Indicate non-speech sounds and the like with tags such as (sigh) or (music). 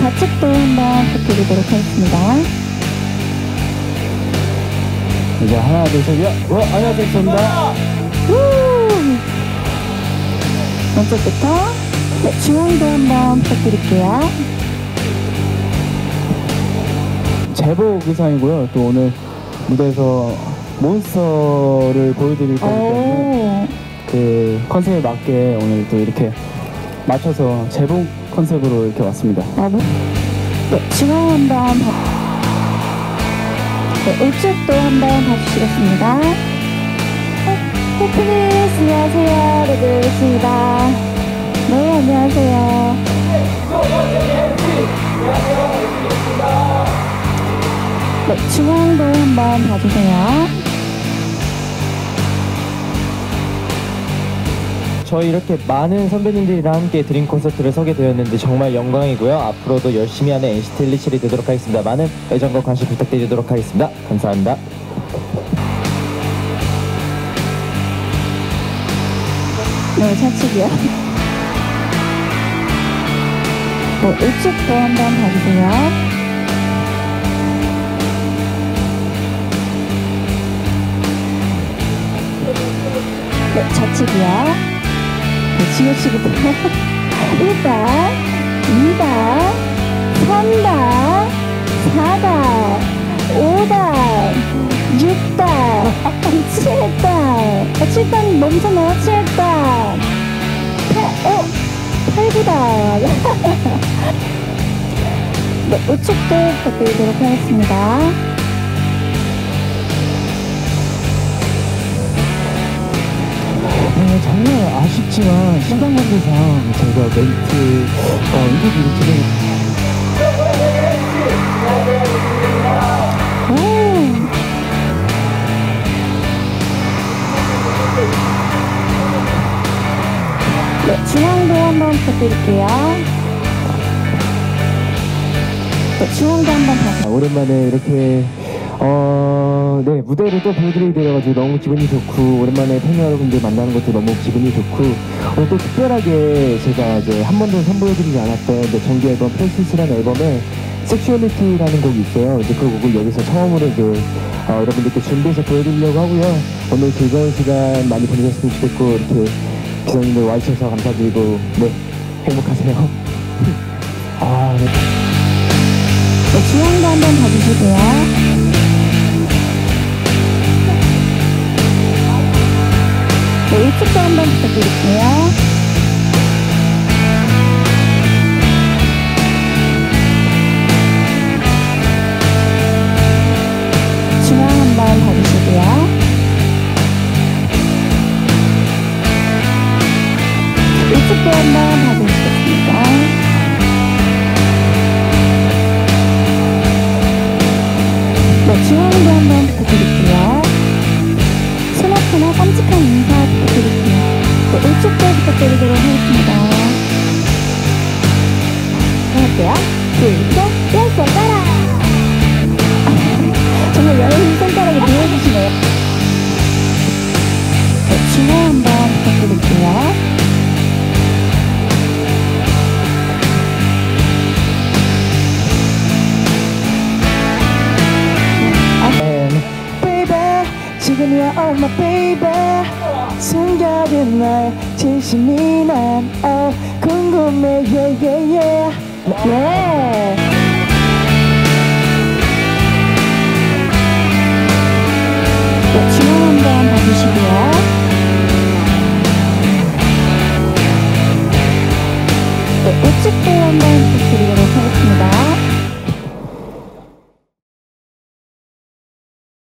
우측도 한번 부탁드리도록 하겠습니다. 이제 하나, 둘, 셋, 야! 어, 안녕하세요, 입니다 우! 왼쪽부터 네, 중앙도 한번 부탁드릴게요. 제복 의상이고요. 또 오늘 무대에서 몬스터를 보여드릴 거기 때문에 오, 그 컨셉에 맞게 오늘 또 이렇게 맞춰서 제복 컨셉으로 이렇게 왔습니다. 아, 뭐, 네, 중앙 한번 봐. 네, 우측도 한번 봐주시겠습니다. 어, 호프니스 안녕하세요. 네, 반갑습니다. 네, 안녕하세요. 네, 중앙도 한번 봐주세요. 저희 이렇게 많은 선배님들이랑 함께 드림 콘서트를 서게 되었는데 정말 영광이고요. 앞으로도 열심히 하는 NCT 127이 되도록 하겠습니다. 많은 애정과 관심 부탁드리도록 하겠습니다. 감사합니다. 네, 좌측이요. 뭐, 우측도 한번 봐주세요. 네, 좌측이요. 네, 지호씨부터 1단, 2단, 3단, 4단, 5단, 6단, 7단, 7단 멈춰나요, 7단. 8, 어? 8, 9단. (laughs) 네, 우측도 부탁드리도록 하겠습니다. 정말 아쉽지만 시간 관계상 저희가 멘트 어, 인터뷰를 진행 오. 네, 중앙도 한번 부탁드릴게요. 네, 중앙도 한번. 아, 오랜만에 이렇게 어, 네 무대를 또 보여드리게 되어가지고 너무 기분이 좋고 오랜만에 팬 여러분들 만나는 것도 너무 기분이 좋고 오늘 또 특별하게 제가 이제 한 번도 선보여드리지 않았던 정규 앨범 Precious라는 앨범에 Sexuality라는 곡이 있어요. 이제 그 곡을 여기서 처음으로 이제 어, 여러분들께 준비해서 보여드리려고 하고요. 오늘 즐거운 시간 많이 보내셨으면 좋겠고 이렇게 기자님들 와주셔서 감사드리고 네 행복하세요. (laughs) 아 네. 네, 중앙도 한번 봐주시고요. 부탁드릴게요. 중앙 한번 봐주시고요. 할게요. 둘, 셋, 열 손가락! 정말 여러분 손가락에 누워주시네요. 네, 중앙 한번 부탁드릴게요. baby 지금이야 oh my baby 숨겨둔 나의 진심이 난 oh, 궁금해 yeah yeah yeah 네. 네, 중앙 한번 봐주시고요. 네, 우측도 한번 부탁드리도록 하겠습니다.